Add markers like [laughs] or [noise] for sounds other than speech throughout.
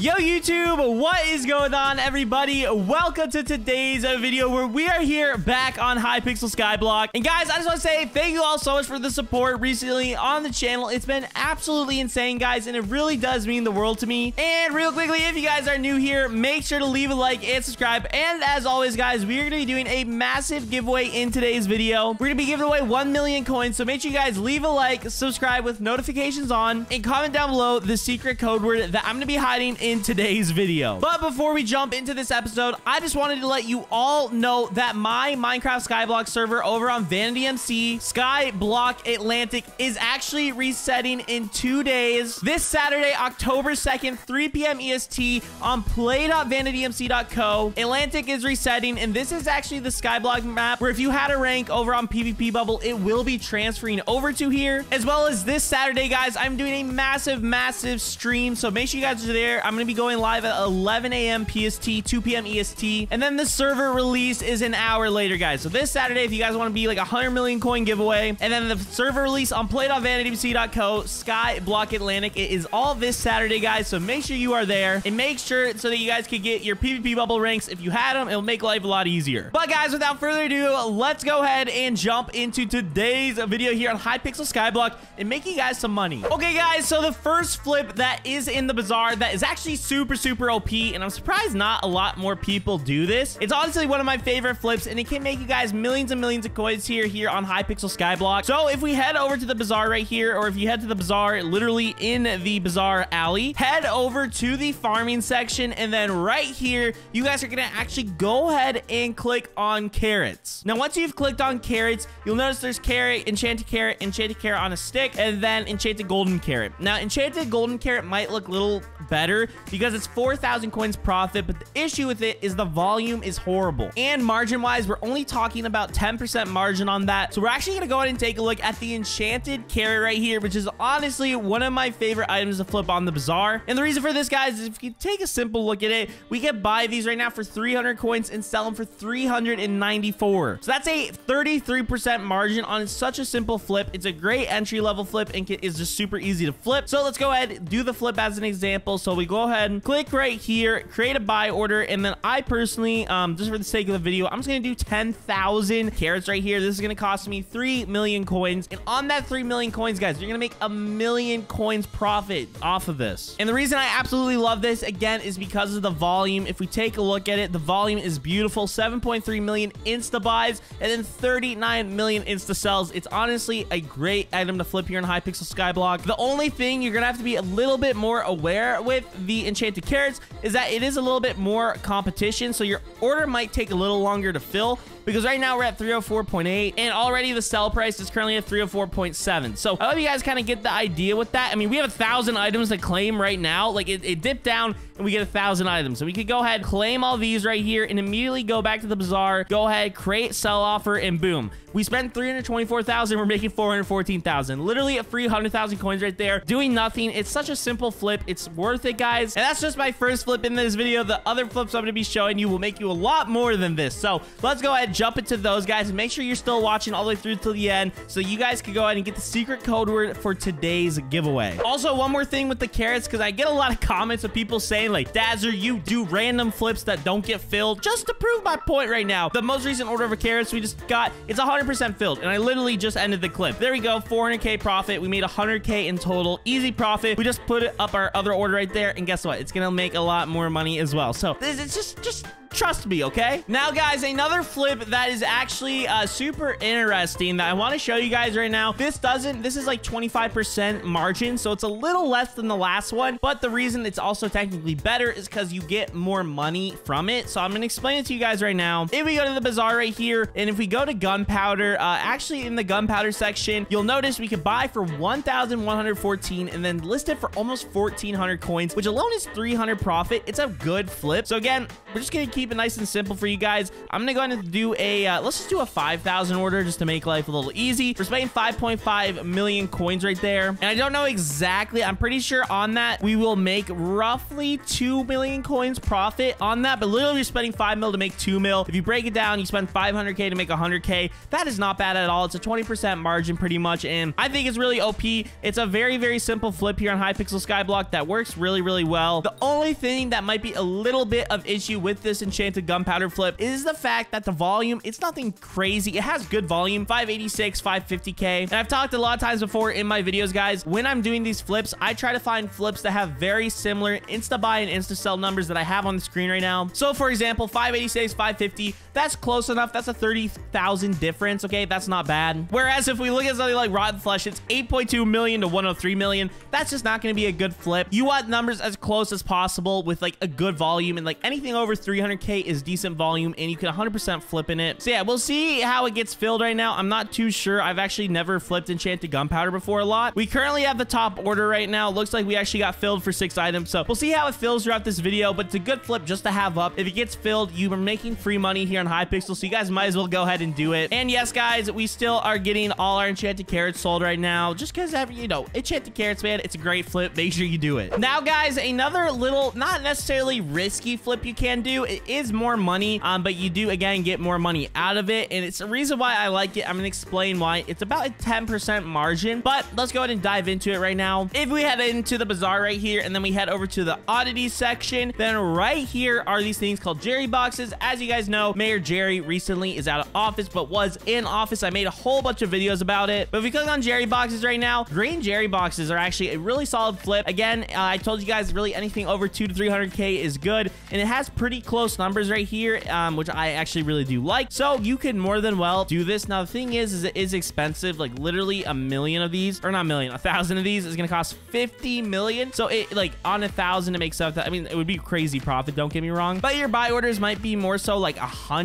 Yo, YouTube, what is going on, everybody? Welcome to today's uh, video where we are here back on Hypixel Skyblock. And guys, I just want to say thank you all so much for the support recently on the channel. It's been absolutely insane, guys, and it really does mean the world to me. And real quickly, if you guys are new here, make sure to leave a like and subscribe. And as always, guys, we are going to be doing a massive giveaway in today's video. We're going to be giving away 1 million coins, so make sure you guys leave a like, subscribe with notifications on, and comment down below the secret code word that I'm going to be hiding in today's video. But before we jump into this episode, I just wanted to let you all know that my Minecraft Skyblock server over on Vanity MC Skyblock Atlantic is actually resetting in two days. This Saturday, October 2nd, 3 p.m. EST on play.vanitymc.co. Atlantic is resetting, and this is actually the Skyblock map where if you had a rank over on PvP Bubble, it will be transferring over to here. As well as this Saturday, guys, I'm doing a massive, massive stream, so make sure you guys are there. I'm going to be going live at 11 a.m. PST, 2 p.m. EST, and then the server release is an hour later, guys. So this Saturday, if you guys want to be like a 100 million coin giveaway, and then the server release on play.vanitymc.co, Sky Block Atlantic, it is all this Saturday, guys. So make sure you are there, and make sure so that you guys can get your PvP bubble ranks. If you had them, it'll make life a lot easier. But guys, without further ado, let's go ahead and jump into today's video here on Hypixel Skyblock and make you guys some money. Okay, guys, so the first flip that is in the bazaar that is actually super, super OP, and I'm surprised not a lot more people do this. It's honestly one of my favorite flips, and it can make you guys millions and millions of coins here, here on Hypixel Skyblock. So if we head over to the bazaar right here, or if you head to the bazaar literally in the bazaar alley, head over to the farming section, and then right here, you guys are gonna actually go ahead and click on carrots. Now, once you've clicked on carrots, you'll notice there's carrot, enchanted carrot, enchanted carrot on a stick, and then enchanted golden carrot. Now, enchanted golden carrot might look a little better because it's 4,000 coins profit, but the issue with it is the volume is horrible. And margin-wise, we're only talking about 10% margin on that. So we're actually going to go ahead and take a look at the enchanted carrot right here, which is honestly one of my favorite items to flip on the bazaar. And the reason for this, guys, is if you take a simple look at it, we can buy these right now for 300 coins and sell them for 394. So that's a 33% margin on such a simple flip. It's a great entry level flip and is just super easy to flip. So let's go ahead, do the flip as an example. So we go ahead and click right here, create a buy order. And then I personally, um, just for the sake of the video, I'm just going to do 10,000 carrots right here. This is going to cost me 3 million coins. And on that 3 million coins, guys, you're going to make a million coins profit off of this. And the reason I absolutely love this, again, is because of the volume. If we take a look at it, the volume is beautiful. 7.3 million insta buys and then 39 million insta sells. It's honestly a great item to flip here in Hypixel Skyblock. The only thing you're going to have to be a little bit more aware with the enchanted carrots is that it is a little bit more competition. So your order might take a little longer to fill because right now we're at 304.8 and already the sell price is currently at 304.7. So I hope you guys kind of get the idea with that. I mean, we have a thousand items to claim right now. Like it, it dipped down and we get a thousand items. So we could go ahead, claim all these right here and immediately go back to the bazaar, go ahead, create sell offer and boom. We spent 324,000. We're making 414,000. Literally a free 100,000 coins right there. Doing nothing. It's such a simple flip. It's worth it, guys. And that's just my first flip in this video. The other flips I'm going to be showing you will make you a lot more than this. So let's go ahead, jump into those guys and make sure you're still watching all the way through till the end so you guys can go ahead and get the secret code word for today's giveaway. Also, one more thing with the carrots, because I get a lot of comments of people saying like, Dazzer, you do random flips that don't get filled. Just to prove my point right now, the most recent order of carrots we just got, it's 100% filled. And I literally just ended the clip. There we go, 400k profit. We made 100k in total. Easy profit. We just put up our other order right there. And guess what? It's going to make a lot more money as well. So this is just, just Trust me, okay? Now, guys, another flip that is actually uh, super interesting that I want to show you guys right now. This doesn't, this is like 25% margin, so it's a little less than the last one. But the reason it's also technically better is because you get more money from it. So I'm going to explain it to you guys right now. If we go to the bazaar right here, and if we go to gunpowder, uh, actually in the gunpowder section, you'll notice we could buy for 1,114 and then list it for almost 1,400 coins, which alone is 300 profit. It's a good flip. So again, we're just going to keep keep it nice and simple for you guys, I'm gonna go ahead and do a, uh, let's just do a 5,000 order just to make life a little easy. We're spending 5.5 million coins right there. And I don't know exactly, I'm pretty sure on that, we will make roughly 2 million coins profit on that, but literally you're spending 5 mil to make 2 mil. If you break it down, you spend 500k to make 100k. That is not bad at all. It's a 20% margin pretty much, and I think it's really OP. It's a very, very simple flip here on Hypixel Skyblock that works really, really well. The only thing that might be a little bit of issue with this enchanted gunpowder flip is the fact that the volume, it's nothing crazy. It has good volume, 586, 550k. And I've talked a lot of times before in my videos, guys, when I'm doing these flips, I try to find flips that have very similar insta-buy and insta-sell numbers that I have on the screen right now. So for example, 586, 550, that's close enough. That's a 30,000 difference, okay? That's not bad. Whereas if we look at something like Rotten Flesh, it's 8.2 million to 103 million. That's just not going to be a good flip. You want numbers as close as possible with like a good volume and like anything over 300k is decent volume and you can 100% flip in it. So yeah, we'll see how it gets filled right now. I'm not too sure. I've actually never flipped Enchanted Gunpowder before a lot. We currently have the top order right now. Looks like we actually got filled for six items. So we'll see how it fills throughout this video, but it's a good flip just to have up. If it gets filled, you are making free money here on Hypixel. So you guys might as well go ahead and do it. And yes, guys, we still are getting all our enchanted carrots sold right now just because you know enchanted carrots man it's a great flip. Make sure you do it. Now guys another little not necessarily risky flip you can do. It is more money um but you do again get more money out of it and it's the reason why i like it. I'm gonna explain why. It's about a 10 percent margin but let's go ahead and dive into it right now. If we head into the bazaar right here and then we head over to the oddities section then right here are these things called jerry boxes. As you guys know mayor jerry recently is out of office but was in office. I made a whole bunch of videos about it. But if you click on jerry boxes right now green jerry boxes are actually a really solid flip. Again uh, i told you guys really anything over 2 to 300k is good and it has pretty close numbers right here um, which i actually really do like. So you can more than well do this. Now the thing is is it is expensive. Like literally a million of these or not a million a thousand of these is gonna cost 50 million. So it like on a thousand it makes up i mean it would be crazy profit don't get me wrong. But your buy orders might be more so like a hundred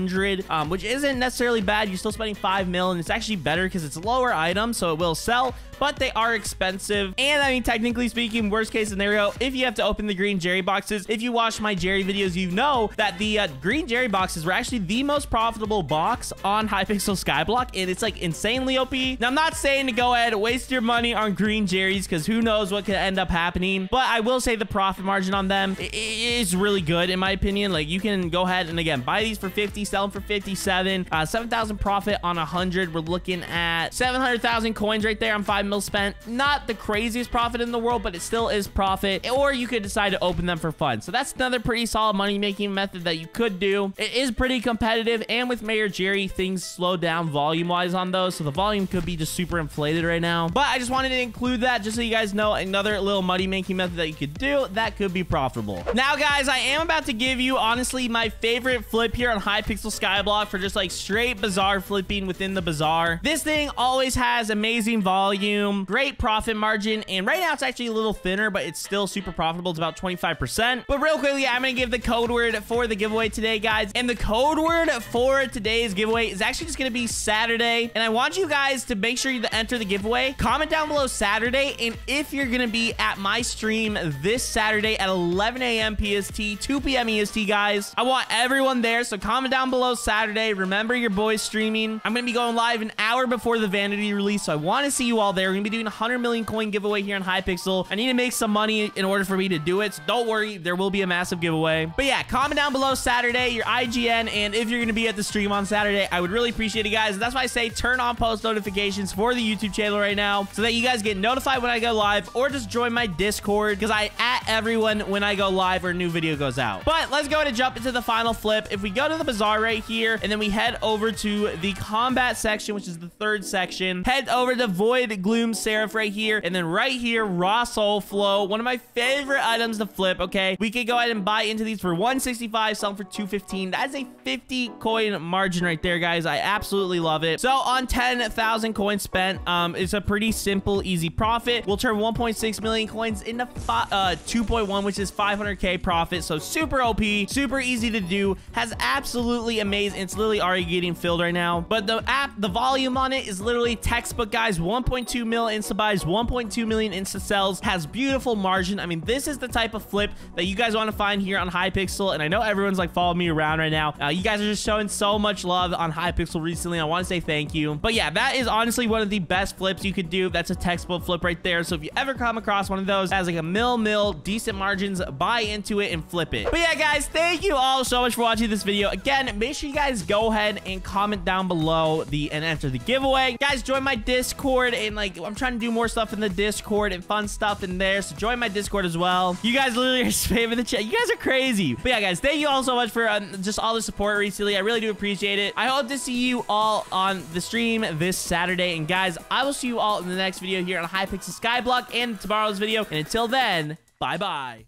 um, which isn't necessarily bad you're still spending five mil and it's actually better because it's lower items so it will sell but they are expensive. And I mean, technically speaking, worst case scenario, if you have to open the green Jerry boxes, if you watch my Jerry videos, you know that the uh, green Jerry boxes were actually the most profitable box on Hypixel Skyblock, and it's like insanely OP. Now, I'm not saying to go ahead and waste your money on green Jerry's because who knows what could end up happening, but I will say the profit margin on them is really good in my opinion. Like you can go ahead and again, buy these for 50, sell them for 57, uh, 7,000 profit on 100. We're looking at 700,000 coins right there on five 5 mil spent. Not the craziest profit in the world, but it still is profit. Or you could decide to open them for fun. So that's another pretty solid money-making method that you could do. It is pretty competitive, and with Mayor Jerry, things slow down volume-wise on those, so the volume could be just super inflated right now. But I just wanted to include that just so you guys know another little money-making method that you could do that could be profitable. Now, guys, I am about to give you, honestly, my favorite flip here on Hypixel Skyblock for just like straight bazaar flipping within the bazaar. This thing always has amazing volume volume, great profit margin, and right now it's actually a little thinner, but it's still super profitable. It's about 25%. But real quickly, I'm going to give the code word for the giveaway today, guys. And the code word for today's giveaway is actually just going to be Saturday. And I want you guys to make sure you enter the giveaway. Comment down below Saturday. And if you're going to be at my stream this Saturday at 11 a.m. PST, 2 p.m. EST, guys, I want everyone there. So comment down below Saturday. Remember your boys streaming. I'm going to be going live an hour before the Vanity release. So I want to see you all there. We're going to be doing a 100 million coin giveaway here on Hypixel. I need to make some money in order for me to do it. So don't worry, there will be a massive giveaway. But yeah, comment down below Saturday, your IGN, and if you're going to be at the stream on Saturday, I would really appreciate it, guys. That's why I say turn on post notifications for the YouTube channel right now so that you guys get notified when I go live or just join my Discord because I at everyone when I go live or a new video goes out. But let's go ahead and jump into the final flip. If we go to the bazaar right here and then we head over to the combat section, which is the third section, head over to Void Gloom Seraph right here. And then right here, Raw Soul Flow, one of my favorite items to flip, okay? We could go ahead and buy into these for 165, sell for 215. That's a 50 coin margin right there, guys. I absolutely love it. So on 10,000 coins spent, um, it's a pretty simple, easy profit. We'll turn 1.6 million coins into uh, 2.1, which is 500k profit. So super OP, super easy to do, has absolutely amazing. It's literally already getting filled right now. But the app, the volume on it is literally textbook, guys. 1.2 mil insta buys, 1.2 million insta sells, has beautiful margin. I mean, this is the type of flip that you guys want to find here on Hypixel, and I know everyone's like following me around right now. Uh, you guys are just showing so much love on Hypixel recently. I want to say thank you. But yeah, that is honestly one of the best flips you could do. That's a textbook flip right there. So if you ever come across one of those as like a mil mil, decent margins, buy into it and flip it. But yeah, guys, thank you all so much for watching this video. Again, make sure you guys go ahead and comment down below the and enter the giveaway. Guys, join my Discord and like I'm trying to do more stuff in the Discord and fun stuff in there. So join my Discord as well. You guys literally are [laughs] spamming the chat. You guys are crazy. But yeah, guys, thank you all so much for um, just all the support recently. I really do appreciate it. I hope to see you all on the stream this Saturday. And guys, I will see you all in the next video here on Hypixel Skyblock and tomorrow's video. And until then, bye-bye.